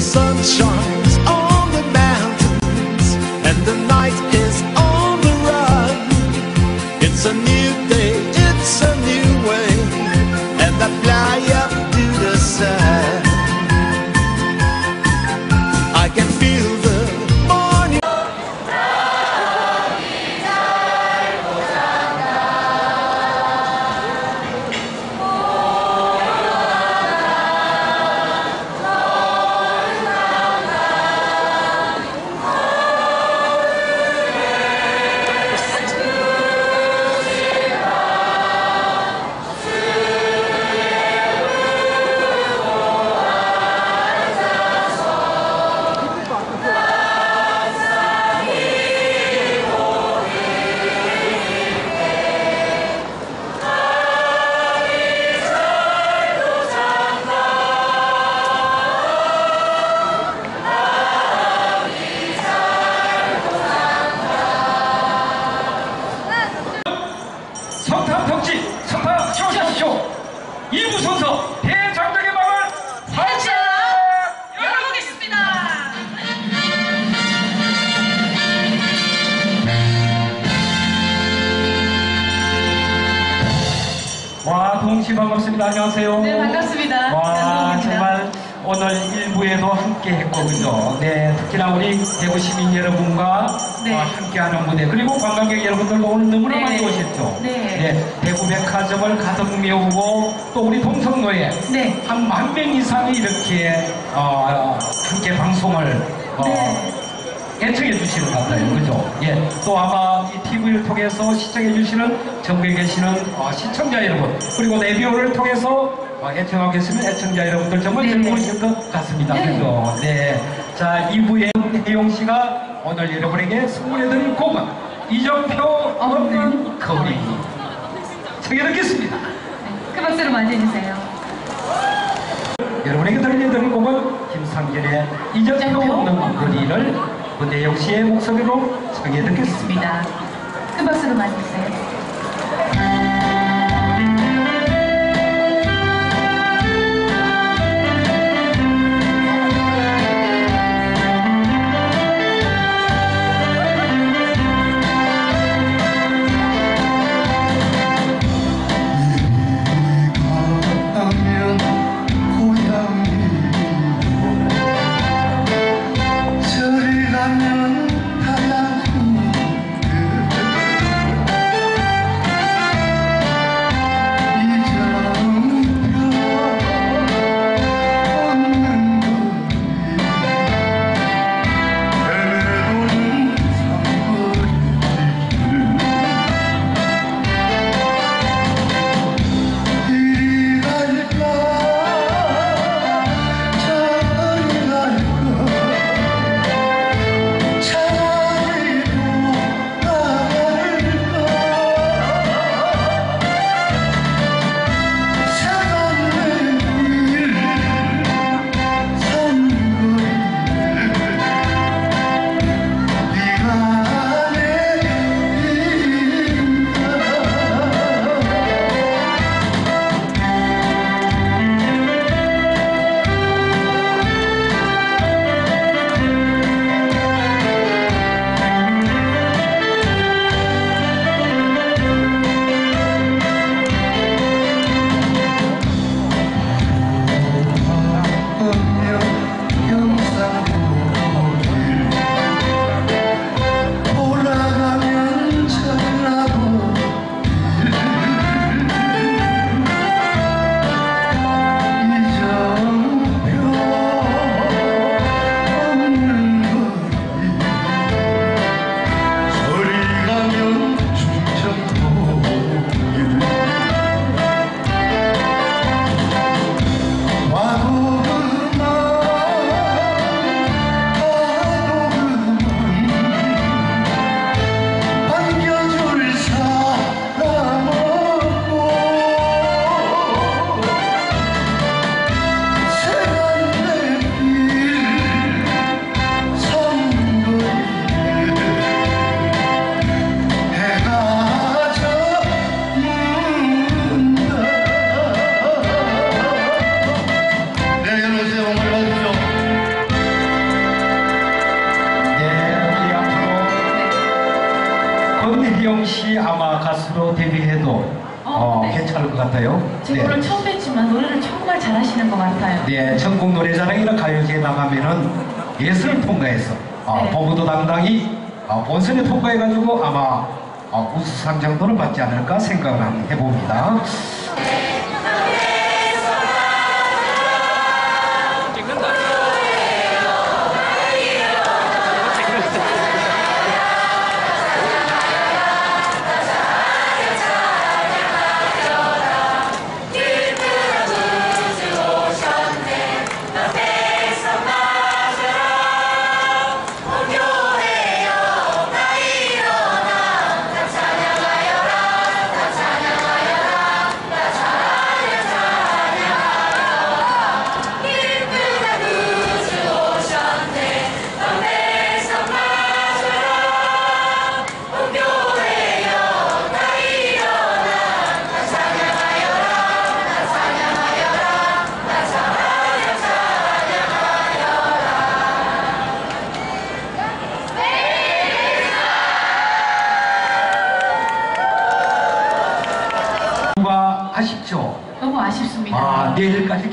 sun shines on the mountains and the night is on the run. It's a new 반갑습니다 안녕하세요 네, 반갑습니다. 와. 정말 오늘 1부에도 함께 했고 그죠 네 특히나 우리 대구 시민 여러분과 네. 어, 함께하는 무대 그리고 관광객 여러분들도 오늘 너무나 네. 많이 오셨죠 네. 대구 백화점을 가득 메우고 또 우리 동성로에 네. 한만 명 이상이 이렇게 어, 함께 방송을 어, 네. 애청해 주시는 것 같아요. 그죠? 예. 또 아마 이 TV를 통해서 시청해 주시는 전국에 계시는 어, 시청자 여러분, 그리고 레디오를 통해서 어, 애청하고 계시는 애청자 여러분들 정말 네. 즐거우실 것 같습니다. 네. 그죠? 네. 자, 2부에 혜용 씨가 오늘 여러분에게 선물해드릴 곡은 이정표 없는 거리. 청해 듣겠습니다. 큰 박수로 맞이해주세요. 여러분에게 들려드릴 곡은 이정표 이정표 없는 거리를 권혜영 씨의 목소리로. 있습니다. 큰 박수로 맞이해주세요. 아마 가수로 데뷔해도 어, 어, 네. 괜찮을 것 같아요. 제가 오늘 처음 뵀지만 노래를 정말 잘하시는 것 같아요. 네, 전국 노래자랑이나 가요제에 나가면은 예술을 통과해서 어, 네. 보부도 당당히 어, 본선에 통과해가지고 아마 어, 우수상 정도는 받지 않을까 생각을 해봅니다.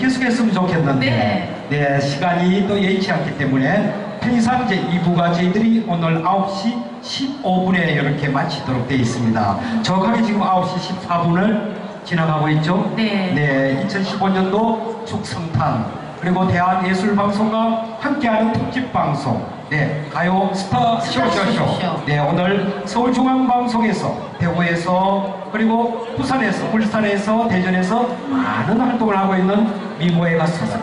계속했으면 좋겠는데. 네. 네, 시간이 또 예의치 않기 때문에 편의상 제 2부가 저희들이 오늘 9시 15분에 이렇게 마치도록 되어 있습니다. 정확하게 지금 9시 14분을 지나가고 있죠? 네. 네, 2015년도 축성탄 그리고 대한예술방송과 함께하는 특집방송 네, 가요 스타 쇼쇼쇼 쇼쇼. 네, 오늘 서울중앙방송에서 대구에서 그리고 부산에서 울산에서 대전에서 많은 활동을 하고 있는 미모의 가수들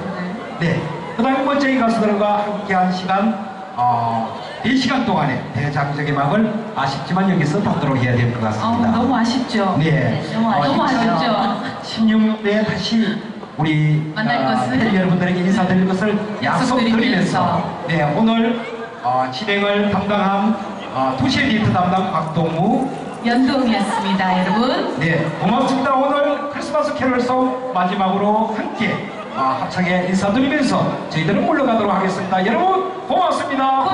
네, 그 다음에 뭐 저희 가수들과 함께한 시간 어, 4시간 동안의 대장적인 막을 아쉽지만 여기서 닫도록 해야 될것 아, 같습니다 너무 아쉽죠. 네. 너무, 아쉽, 너무 아쉽죠. 16대 다시 우리 만날 어, 것을 팬 여러분들에게 인사드릴 것을 약속드리면서. 네 오늘 어, 진행을 담당한 어, 투시 에디트 담당 박동무. 연동이었습니다, 여러분. 네 고맙습니다. 오늘 크리스마스 캐롤송 마지막으로 함께 어, 합창에 인사드리면서 저희들은 물러가도록 하겠습니다. 여러분 고맙습니다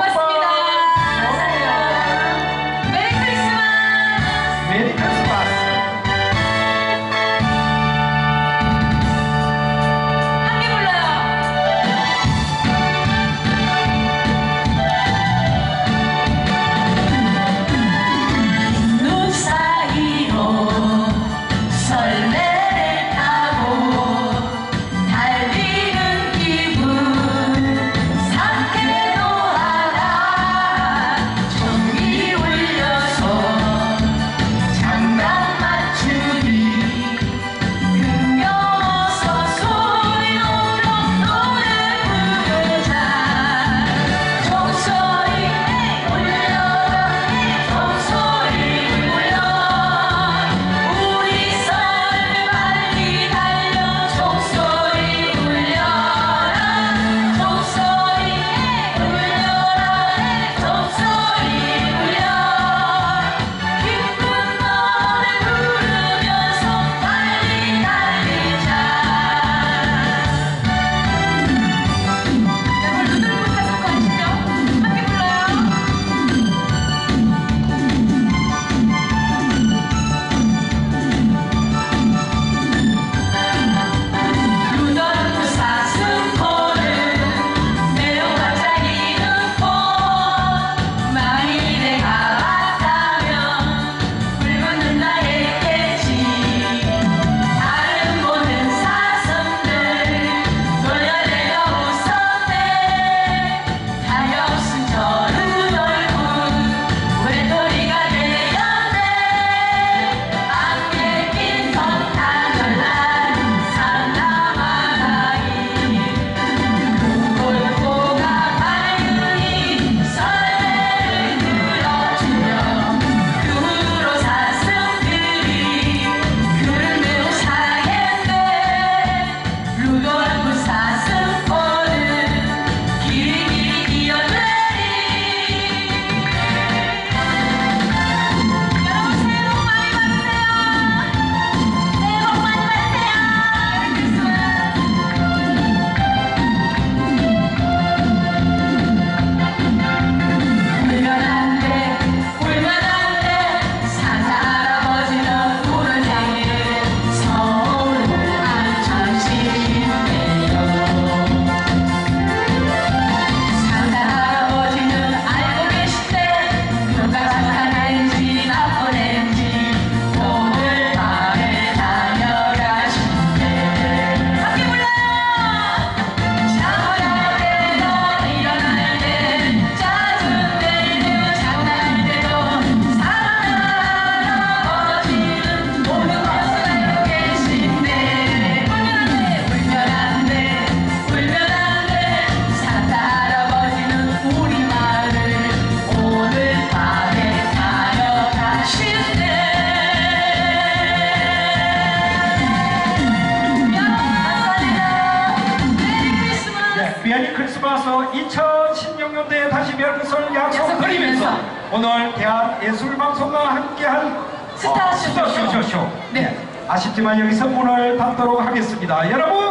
2016년도에 다시 뵐 것을 약속드리면서 오늘 대한예술방송과 함께한 스타 어, 쇼쇼. 스타쇼쇼쇼 네. 아쉽지만 여기서 문을 닫도록 하겠습니다. 여러분